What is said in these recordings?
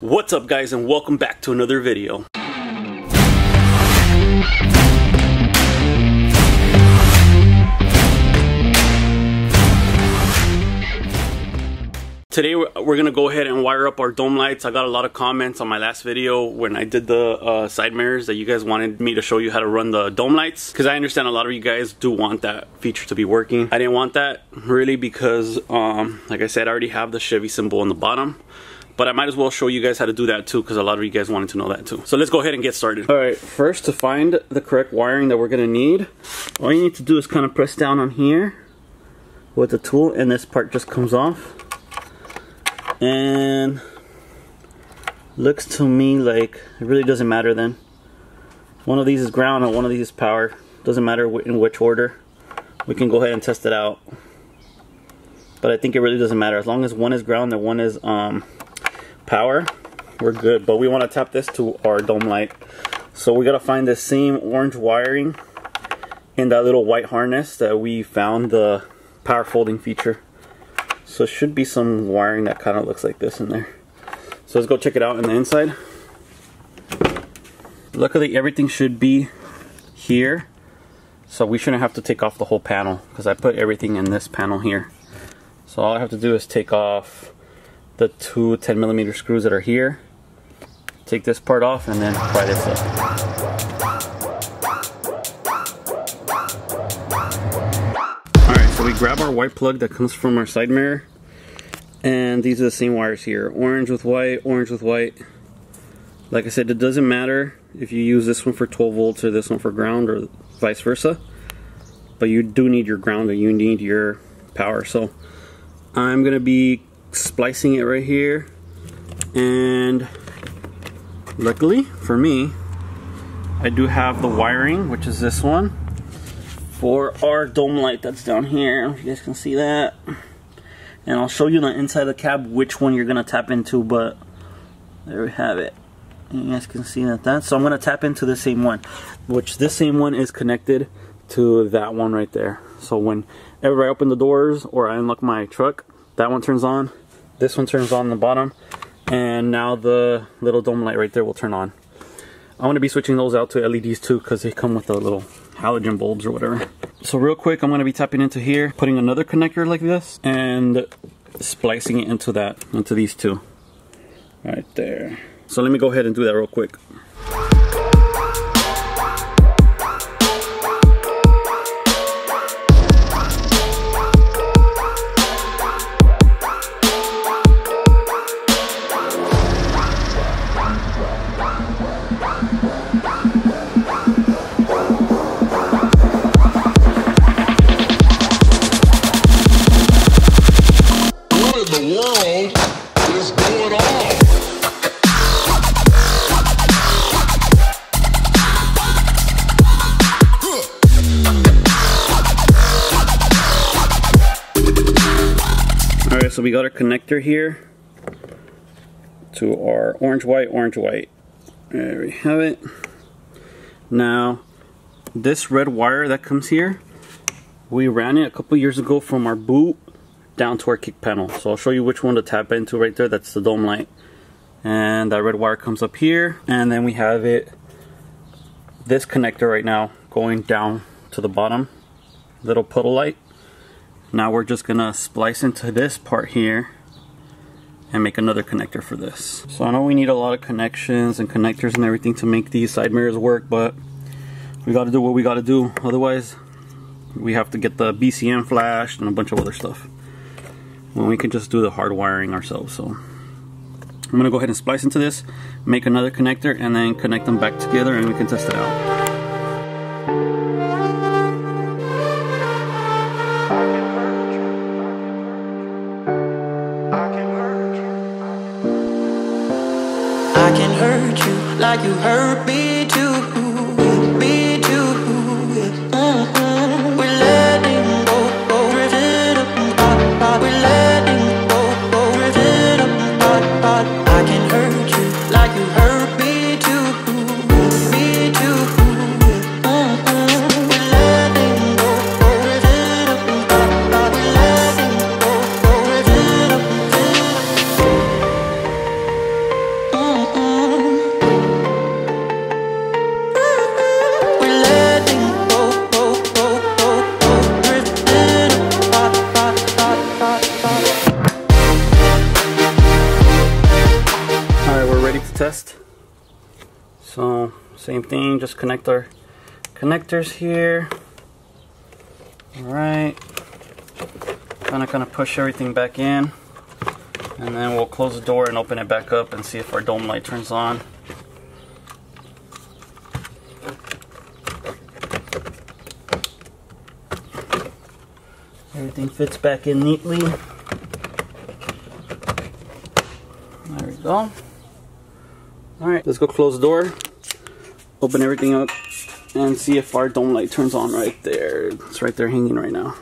What's up guys and welcome back to another video. Today we're going to go ahead and wire up our dome lights. I got a lot of comments on my last video when I did the uh, side mirrors that you guys wanted me to show you how to run the dome lights. Because I understand a lot of you guys do want that feature to be working. I didn't want that really because um, like I said I already have the Chevy symbol on the bottom but I might as well show you guys how to do that too because a lot of you guys wanted to know that too. So let's go ahead and get started. All right, first to find the correct wiring that we're gonna need, all you need to do is kind of press down on here with the tool and this part just comes off. And looks to me like it really doesn't matter then. One of these is ground and one of these is power. Doesn't matter in which order. We can go ahead and test it out. But I think it really doesn't matter. As long as one is ground and one is um, power, we're good. But we want to tap this to our dome light. So we got to find the same orange wiring in that little white harness that we found the power folding feature. So it should be some wiring that kind of looks like this in there. So let's go check it out in the inside. Luckily everything should be here. So we shouldn't have to take off the whole panel because I put everything in this panel here. So all I have to do is take off the two 10 millimeter screws that are here. Take this part off and then pry this up. Alright, so we grab our white plug that comes from our side mirror. And these are the same wires here. Orange with white, orange with white. Like I said, it doesn't matter if you use this one for 12 volts or this one for ground or vice versa. But you do need your ground and you need your power. So I'm going to be splicing it right here. And luckily for me I do have the wiring which is this one for our dome light that's down here. You guys can see that. And I'll show you the inside of the cab which one you're gonna tap into but there we have it. You guys can see that that so I'm gonna tap into the same one which this same one is connected to that one right there. So whenever I open the doors or I unlock my truck that one turns on this one turns on the bottom and now the little dome light right there will turn on. I'm to be switching those out to LEDs too because they come with the little halogen bulbs or whatever. So real quick I'm to be tapping into here putting another connector like this and splicing it into that into these two. Right there. So let me go ahead and do that real quick so we got our connector here to our orange white orange white. There we have it. Now this red wire that comes here we ran it a couple years ago from our boot down to our kick panel so I'll show you which one to tap into right there that's the dome light and that red wire comes up here and then we have it this connector right now going down to the bottom little puddle light now we're just gonna splice into this part here and make another connector for this. So I know we need a lot of connections and connectors and everything to make these side mirrors work, but we gotta do what we gotta do. Otherwise, we have to get the BCM flashed and a bunch of other stuff. When we can just do the hard wiring ourselves, so. I'm gonna go ahead and splice into this, make another connector, and then connect them back together and we can test it out. like you hurt me connect our connectors here. Alright. Kind of, kind of push everything back in. And then we'll close the door and open it back up and see if our dome light turns on. Everything fits back in neatly. There we go. Alright, let's go close the door, open everything up, and see if our dome light turns on right there. It's right there hanging right now.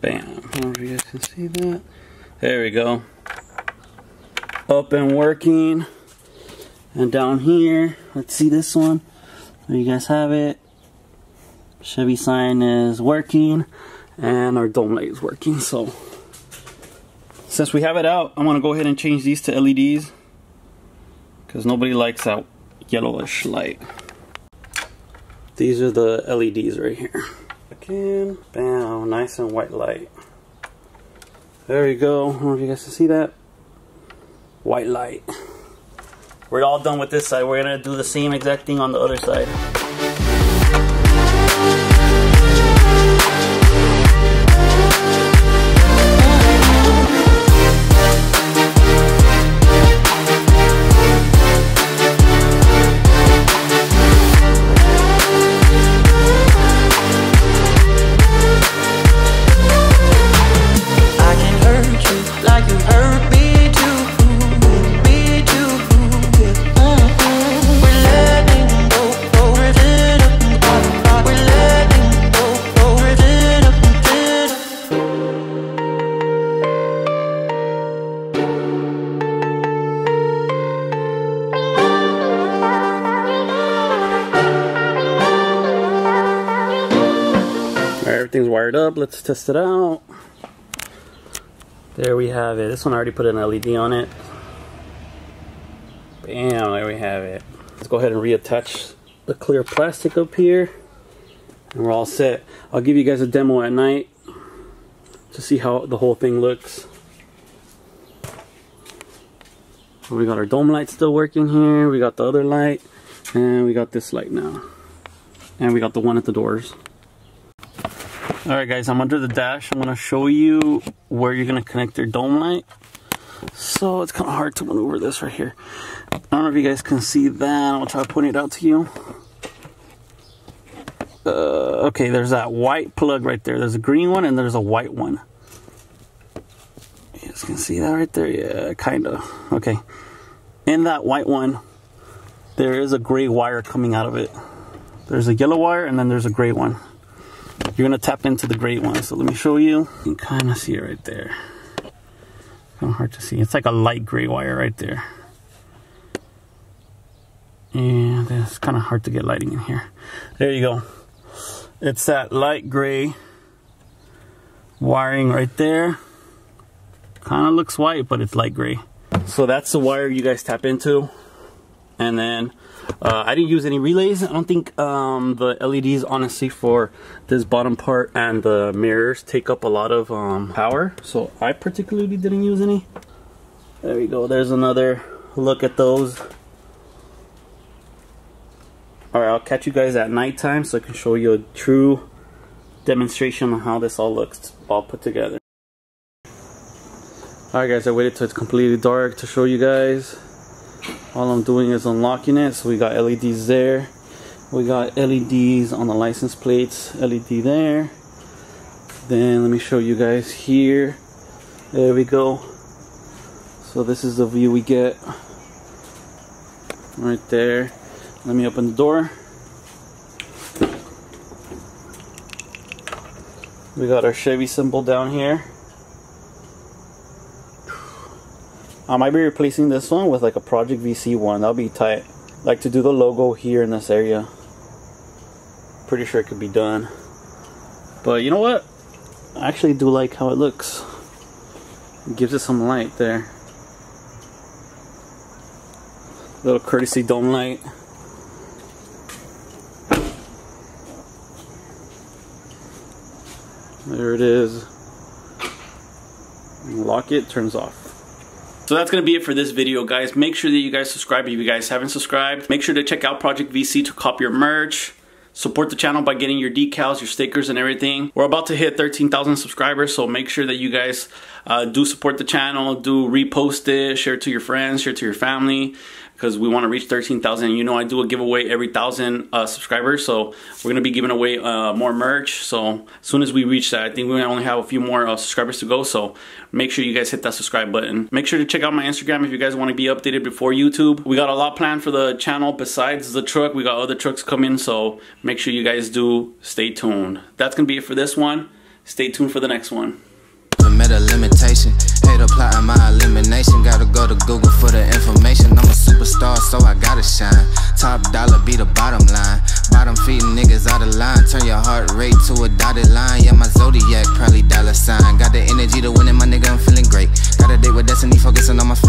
Bam. I don't know if you guys can see that. There we go. Up and working. And down here, let's see this one. There you guys have it. Chevy sign is working and our dome light is working. So since we have it out, I'm gonna go ahead and change these to LEDs because nobody likes that yellowish light. These are the LEDs right here. Again, bam, nice and white light. There you go. I don't know if you guys can see that. White light. We're all done with this side. We're gonna do the same exact thing on the other side. Everything's wired up. Let's test it out. There we have it. This one already put an LED on it. Bam, there we have it. Let's go ahead and reattach the clear plastic up here. And we're all set. I'll give you guys a demo at night to see how the whole thing looks. We got our dome light still working here. We got the other light. And we got this light now. And we got the one at the doors. Alright guys, I'm under the dash. I'm to show you where you're to connect your dome light. So it's kind of hard to maneuver this right here. I don't know if you guys can see that. I'll try to point it out to you. Uh, okay, there's that white plug right there. There's a green one and there's a white one. You guys can see that right there? Yeah, kind of. Okay. In that white one, there is a gray wire coming out of it. There's a yellow wire and then there's a gray one. You're gonna tap into the gray one. So let me show you. You can kind of see it right there. Kind of hard to see. It's like a light gray wire right there. And it's kind of hard to get lighting in here. There you go. It's that light gray wiring right there. Kind of looks white, but it's light gray. So that's the wire you guys tap into. And then uh, I didn't use any relays. I don't think um, the LEDs, honestly, for this bottom part and the mirrors take up a lot of um, power. So I particularly didn't use any. There we go. There's another look at those. Alright, I'll catch you guys at nighttime so I can show you a true demonstration of how this all looks all put together. Alright guys, I waited till it's completely dark to show you guys. All I'm doing is unlocking it. So we got LEDs there. We got LEDs on the license plates. LED there. Then let me show you guys here. There we go. So this is the view we get. Right there. Let me open the door. We got our Chevy symbol down here. I might be replacing this one with like a Project VC one. That'll be tight. Like to do the logo here in this area. Pretty sure it could be done. But you know what? I actually do like how it looks. It gives it some light there. Little courtesy dome light. There it is. Lock it, turns off. So that's going to be it for this video, guys. Make sure that you guys subscribe if you guys haven't subscribed. Make sure to check out Project VC to cop your merch. Support the channel by getting your decals, your stickers, and everything. We're about to hit 13,000 subscribers, so make sure that you guys uh, do support the channel, do repost it, share it to your friends, share it to your family because we want to reach 13,000. You know, I do a giveaway every thousand uh, subscribers, so we're gonna be giving away uh, more merch. So as soon as we reach that, I think we only have a few more uh, subscribers to go. So make sure you guys hit that subscribe button. Make sure to check out my Instagram if you guys want to be updated before YouTube. We got a lot planned for the channel besides the truck. We got other trucks coming, so make sure you guys do stay tuned. That's gonna be it for this one. Stay tuned for the next one. Met a limitation. Applying my elimination. Gotta go to Google for the information. I'm a superstar, so I gotta shine. Top dollar be the bottom line. Bottom feeding niggas out of line. Turn your heart rate to a dotted line. Yeah, my zodiac probably dollar sign. Got the energy to win it, my nigga. I'm feeling great. Got a date with destiny, focusing on my